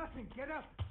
Nothing, get up!